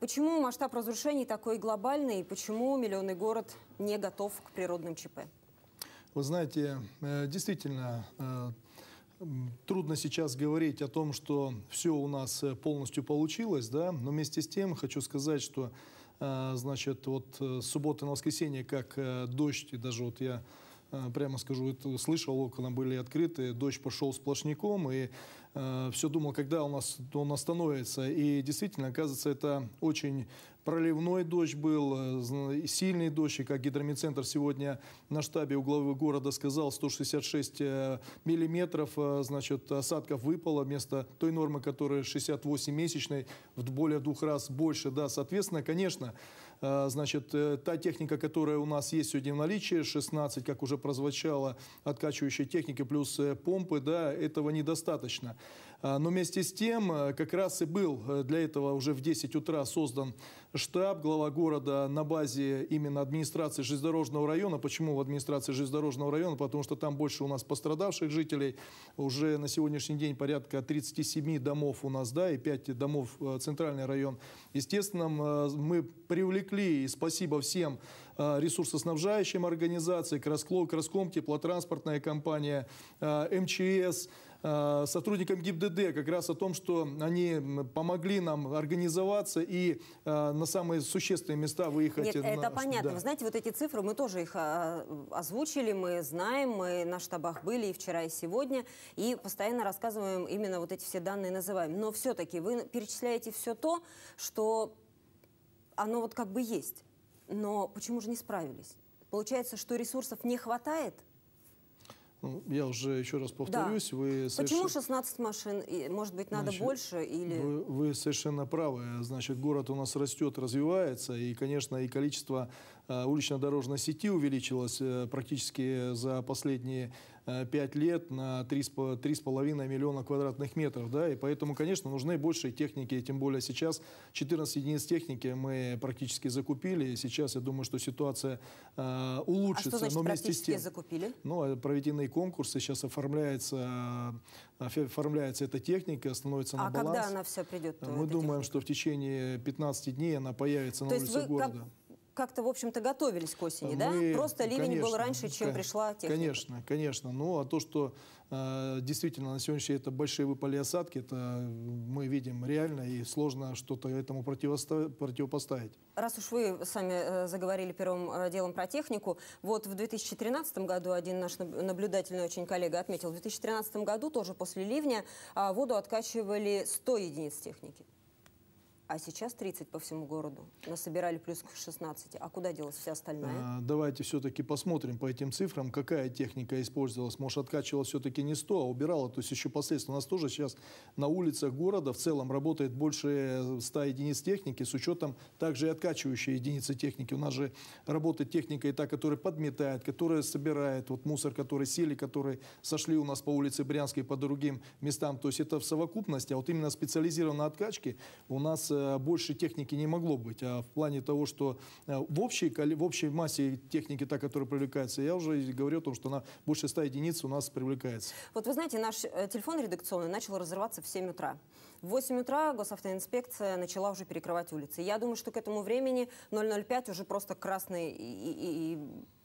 Почему масштаб разрушений такой глобальный и почему миллионный город не готов к природным ЧП? Вы знаете, э, действительно, э, трудно сейчас говорить о том, что все у нас э, полностью получилось, да, но вместе с тем хочу сказать, что, значит, вот с субботы на воскресенье, как дождь, и даже вот я прямо скажу, слышал, окна были открыты, дождь пошел сплошняком, и э, все думал, когда у нас он остановится. И действительно, оказывается, это очень проливной дождь был, э, сильный дождь, и как гидромедцентр сегодня на штабе у главы города сказал, 166 э, миллиметров э, значит, осадков выпало вместо той нормы, которая 68 месячной, в более двух раз больше. Да, соответственно, конечно, значит, та техника, которая у нас есть сегодня в наличии, 16, как уже прозвучало, откачивающей техники плюс помпы, да, этого недостаточно. Но вместе с тем, как раз и был для этого уже в 10 утра создан штаб, глава города на базе именно администрации железнодорожного района. Почему в администрации железнодорожного района? Потому что там больше у нас пострадавших жителей. Уже на сегодняшний день порядка 37 домов у нас, да, и 5 домов э, центральный район. Естественно, э, мы привлекли, и спасибо всем э, ресурсоснабжающим организациям, Краском, теплотранспортная компания, МЧС, Э, сотрудникам ГИБДД как раз о том, что они помогли нам организоваться и э, на самые существенные места выехать. Нет, на, это понятно. Да. Вы знаете, вот эти цифры, мы тоже их э, озвучили, мы знаем, мы на штабах были и вчера, и сегодня, и постоянно рассказываем именно вот эти все данные называем. Но все-таки вы перечисляете все то, что оно вот как бы есть. Но почему же не справились? Получается, что ресурсов не хватает – я уже еще раз повторюсь, да. вы совершенно... Почему 16 машин? Может быть, надо Значит, больше? Или... Вы, вы совершенно правы. Значит, город у нас растет, развивается, и, конечно, и количество улично-дорожной сети увеличилось э, практически за последние э, 5 лет на 3,5 миллиона квадратных метров. Да? И поэтому, конечно, нужны больше техники, тем более сейчас 14 единиц техники мы практически закупили. Сейчас, я думаю, что ситуация э, улучшится. А что значит Но практически тем, закупили? Ну, проведены конкурсы, сейчас оформляется, оформляется эта техника, становится а на баланс. А когда она все придет? Мы думаем, техника? что в течение 15 дней она появится То на улице города. Как как-то, в общем-то, готовились к осени, Мы, да? Просто ливень конечно, был раньше, чем пришла техника. Конечно, конечно. Ну, а то, что э, действительно на сегодняшний день это большие выпали осадки, это мы видим реально, и сложно что-то этому противопоставить. Раз уж вы сами э, заговорили первым э, делом про технику, вот в 2013 году один наш наблюдательный очень коллега отметил, в 2013 году тоже после ливня э, воду откачивали 100 единиц техники а сейчас 30 по всему городу. Насобирали плюс к 16. А куда делась вся остальная? А, давайте все-таки посмотрим по этим цифрам, какая техника использовалась. Может, откачивала все-таки не 100, а убирала. То есть еще последствия. У нас тоже сейчас на улицах города в целом работает больше 100 единиц техники, с учетом также и откачивающей единицы техники. У нас же работает техника и та, которая подметает, которая собирает вот мусор, который сели, которые сошли у нас по улице Брянской, по другим местам. То есть это в совокупности. А вот именно специализированной откачки у нас Э, больше техники не могло быть. А в плане того, что э, в общей, в общей массе техники, та, которая привлекается, я уже говорю о том, что она больше 100 единиц у нас привлекается. Вот вы знаете, наш э, телефон редакционный начал разрываться в 7 утра. В 8 утра госавтоинспекция начала уже перекрывать улицы. Я думаю, что к этому времени 005 уже просто красный и, и, и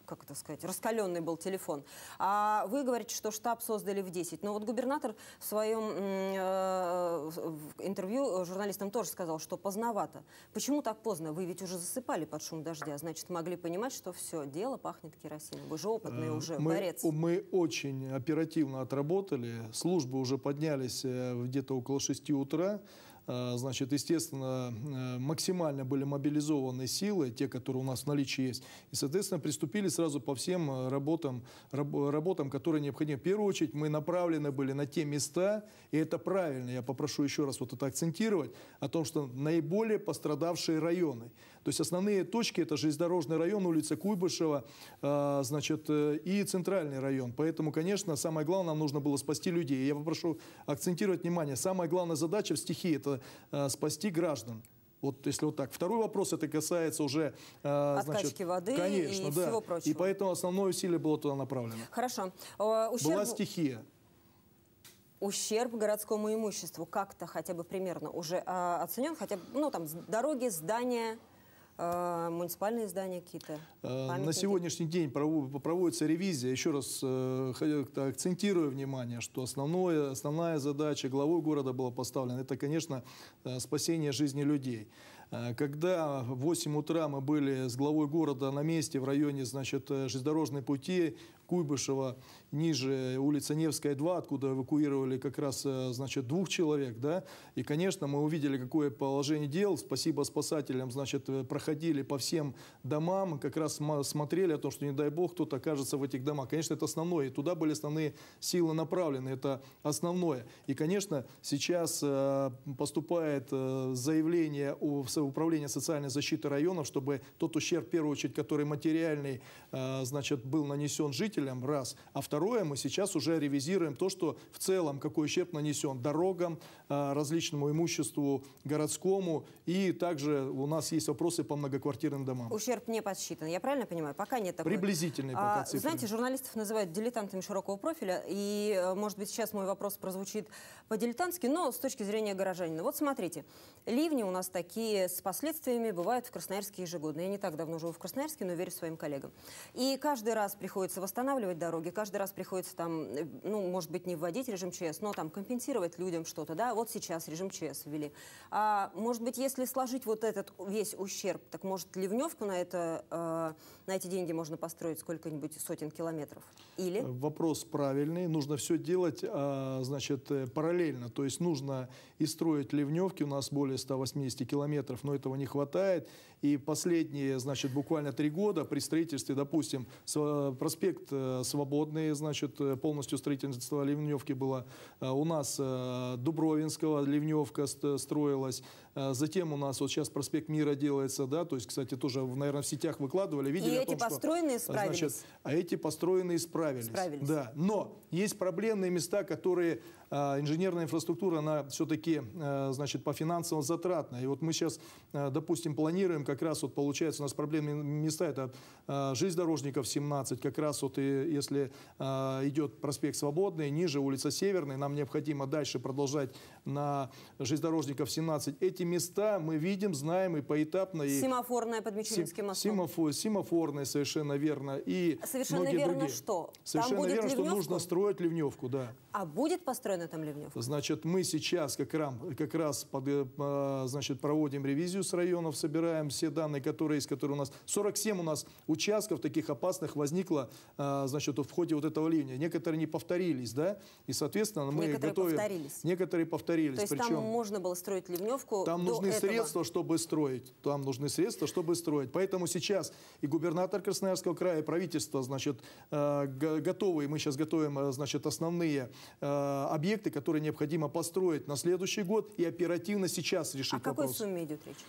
как это сказать, раскаленный был телефон. А вы говорите, что штаб создали в 10. Но вот губернатор в своем э, интервью журналистам тоже сказал, что поздновато. Почему так поздно? Вы ведь уже засыпали под шум дождя, значит, могли понимать, что все, дело пахнет керосином. Вы же опытный уже мы, борец. Мы очень оперативно отработали, службы уже поднялись э, где-то около 6 утра. Э, значит, естественно, э, максимально были мобилизованы силы, те, которые у нас в наличии есть, и, соответственно, приступили сразу по всем э, работам, работам, которые необходимы. В первую очередь мы направлены были на те места, и это правильно, я попрошу еще раз вот это акцентировать, о том, что наиболее пострадавшие районы. То есть основные точки это железнодорожный район, улица Куйбышева, значит, и центральный район. Поэтому, конечно, самое главное, нам нужно было спасти людей. Я попрошу акцентировать внимание, самая главная задача в стихии – это э, спасти граждан. Вот если вот так. Второй вопрос, это касается уже... Э, значит, воды конечно, и да. всего прочего. И поэтому основное усилие было туда направлено. Хорошо. Э, ущерб... Была стихия. ущерб городскому имуществу как-то хотя бы примерно уже э, оценен? Хотя бы, ну, там, дороги, здания, муниципальные здания какие-то? Э, на сегодняшний день проводится ревизия. Еще раз э, акцентирую внимание, что основное, основная задача главой города была поставлена, это, конечно, э, спасение жизни людей. Э, когда в 8 утра мы были с главой города на месте в районе значит, э, железнодорожной пути, Куйбышева, ниже улица Невская, 2, откуда эвакуировали как раз э, значит, двух человек. Да? И, конечно, мы увидели, какое положение дел. Спасибо спасателям, значит, проходили по всем домам, как раз смотрели о том, что, не дай бог, кто-то окажется в этих домах. Конечно, это основное. И туда были основные силы направлены. Это основное. И, конечно, сейчас поступает заявление в управления социальной защиты районов, чтобы тот ущерб, в первую очередь, который материальный, э, значит, был нанесен жителям, раз. А второе, мы сейчас уже ревизируем то, что в целом, какой ущерб нанесен дорогам, э, различному имуществу городскому, и также у нас есть вопросы по многоквартирным домам. Ущерб не подсчитан, я правильно понимаю? Пока нет такой. Приблизительный пока а, цифры. Знаете, журналистов называют дилетантами широкого профиля, и, э, может быть, сейчас мой вопрос прозвучит по-дилетантски, но с точки зрения горожанина. Вот смотрите, ливни у нас такие с последствиями бывают в Красноярске ежегодно. Я не так давно живу в Красноярске, но верю своим коллегам. И каждый раз приходится восстанавливать дороги, каждый раз приходится там, э, ну, может быть, не вводить режим ЧС, но там компенсировать людям что-то, да, вот сейчас режим ЧС ввели. А может быть, если сложить вот этот весь ущерб, так может ливневку на, это, э, на эти деньги можно построить сколько-нибудь сотен километров? Или? Вопрос правильный. Нужно все делать, а, значит, э, параллельно. То есть нужно и строить ливневки, у нас более 180 километров, но этого не хватает. И последние, значит, буквально три года при строительстве, допустим, проспект э, Свободный, значит, э, полностью строительство ливневки было. У нас Дубровинского ливневка строилась. Затем у нас вот сейчас проспект Мира делается, да, то есть, кстати, тоже, наверное, в сетях выкладывали, видели И эти том, построенные что, справились? Значит, а эти построенные справились справились. Да. Но есть проблемные места, которые инженерная инфраструктура, она все-таки, значит, по финансово затратная. И вот мы сейчас, допустим, планируем, как раз вот получается у нас проблемные места, это железнодорожников 17, как раз вот и, если идет проспект Свободный, ниже улица Северная, нам необходимо дальше продолжать на железнодорожников 17. Эти места мы видим, знаем и поэтапно. И Семафорная под Мичуринским мостом. Семафор, семафорная, совершенно верно. И совершенно верно другие. что? Совершенно Там верно, что нужно строить ливневку, да. А будет построена там ливневка? Значит, мы сейчас как, раз, как раз под, э, значит, проводим ревизию с районов, собираем все данные, которые есть, которые у нас. 47 у нас участков таких опасных возникло э, значит, в ходе вот этого ливня. Некоторые не повторились, да, и, соответственно, мы Некоторые готовим... повторились? Некоторые повторились. То есть Причем... там можно было строить ливневку Там нужны этого. средства, чтобы строить. Там нужны средства, чтобы строить. Поэтому сейчас и губернатор Красноярского края, и правительство, значит, э, готовы, мы сейчас готовим, значит, основные объекты, которые необходимо построить на следующий год и оперативно сейчас решить О вопрос. какой сумме идет речь?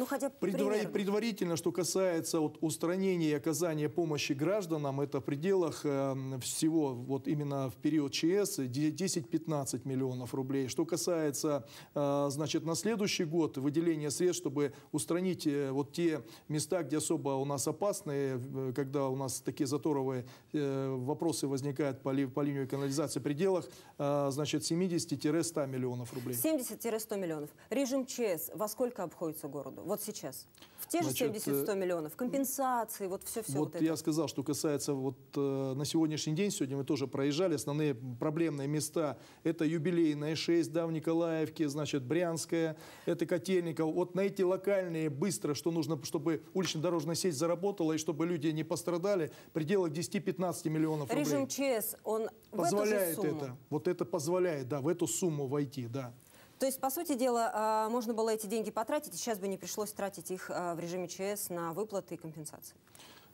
Ну, хотя Предвар... Предварительно, что касается вот, устранения и оказания помощи гражданам, это в пределах э, всего, вот именно в период ЧС, 10-15 миллионов рублей. Что касается, э, значит, на следующий год выделения средств, чтобы устранить э, вот те места, где особо у нас опасные, э, когда у нас такие заторовые э, вопросы возникают по, ли, по линию канализации в пределах, э, значит, 70-100 миллионов рублей. 70-100 миллионов. Режим ЧС во сколько обходится городу? Вот сейчас? В те же 70-100 э, миллионов, компенсации, вот все-все вот, вот я сказал, что касается вот э, на сегодняшний день, сегодня мы тоже проезжали, основные проблемные места, это юбилейная 6, да, в Николаевке, значит, Брянская, это Котельников. Вот на эти локальные быстро, что нужно, чтобы улично-дорожная сеть заработала и чтобы люди не пострадали, в пределах 10-15 миллионов рублей. Режим ЧС, он позволяет в эту же сумму? это, вот это позволяет, да, в эту сумму войти, да. То есть, по сути дела, а, можно было эти деньги потратить, и сейчас бы не пришлось тратить их а, в режиме ЧС на выплаты и компенсации.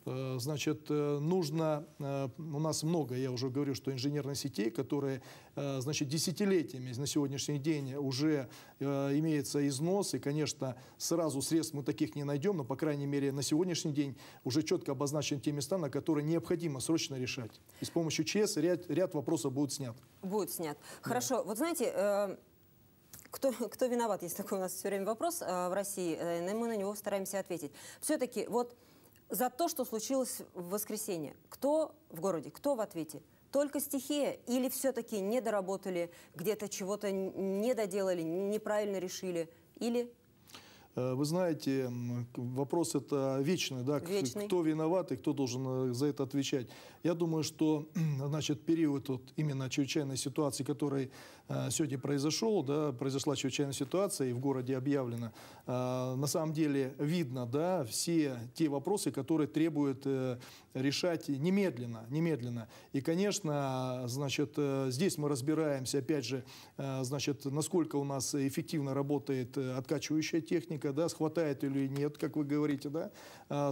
Э, значит, э, нужно, э, у нас много, я уже говорю, что инженерных сетей, которые, значит, десятилетиями на сегодняшний день уже имеется износ, и, конечно, сразу средств мы таких не найдем, но, по крайней мере, на сегодняшний день уже четко обозначены те места, на которые необходимо срочно решать. И с помощью ЧС ряд, ряд вопросов будет снят. Будет снят. Хорошо. Да. Вот знаете, кто, кто виноват, есть такой у нас все время вопрос э, в России, э, мы на него стараемся ответить. Все-таки вот за то, что случилось в воскресенье, кто в городе, кто в ответе? Только стихия? Или все-таки не доработали, где-то чего-то не доделали, неправильно решили? Или вы знаете, вопрос это вечный, да, вечный. кто виноват и кто должен э, за это отвечать. Я думаю, что значит, период вот именно чрезвычайной ситуации, который э, сегодня произошел, да, произошла чрезвычайная ситуация и в городе объявлено, на самом деле видно да, все те вопросы, которые требуют решать немедленно, немедленно. И, конечно, значит, здесь мы разбираемся, опять же, значит, насколько у нас эффективно работает откачивающая техника, да, схватает или нет, как вы говорите, да,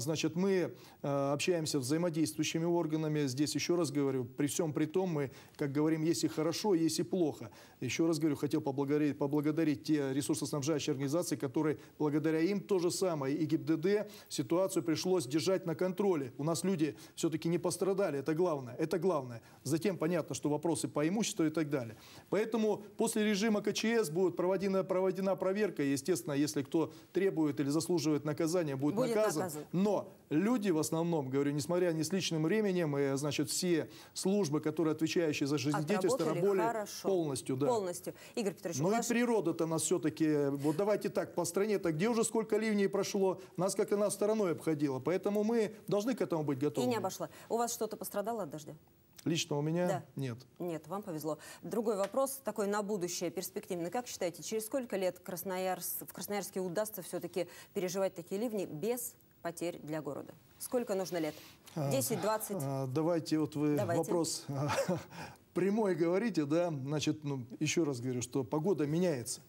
значит, мы общаемся с взаимодействующими органами, здесь еще раз говорю, при всем при том мы, как говорим, есть и хорошо, есть и плохо. Еще раз говорю, хотел поблагодарить, поблагодарить те ресурсоснабжающие организации, которые благодаря им то же самое, и ГИБДД, ситуацию пришлось держать на контроле. У нас люди все-таки не пострадали, это главное, это главное. Затем понятно, что вопросы по имуществу и так далее. Поэтому после режима КЧС будет проводена, проводена проверка, естественно, если кто требует или заслуживает наказания, будет, будет наказан. наказан. Но люди в основном, говорю, несмотря ни с личным временем, и, значит, все службы, которые отвечающие за жизнедеятельность, работали полностью. Да. Полностью. Игорь Петрович, Но ваш... и природа-то нас все-таки, вот давайте так, по стране-то, где уже сколько ливней прошло, нас как и нас стороной обходило. Поэтому мы должны к этому быть готовы. И не обошла. У вас что-то пострадало от дождя? Лично у меня да. нет. Нет, вам повезло. Другой вопрос, такой на будущее, перспективный. Как считаете, через сколько лет Красноярск, в Красноярске удастся все-таки переживать такие ливни без потерь для города? Сколько нужно лет? 10, 20? А, давайте, вот вы давайте. вопрос прямой говорите, да, значит, ну, еще раз говорю, что погода меняется.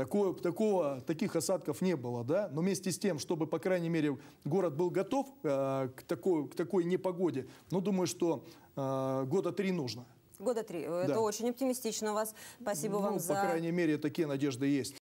Такое, такого, таких осадков не было, да, но вместе с тем, чтобы, по крайней мере, город был готов э, к, такой, к такой непогоде, ну, думаю, что э, года три нужно. Года три. Да. Это очень оптимистично у вас. Спасибо ну, вам за... по крайней мере, такие надежды есть.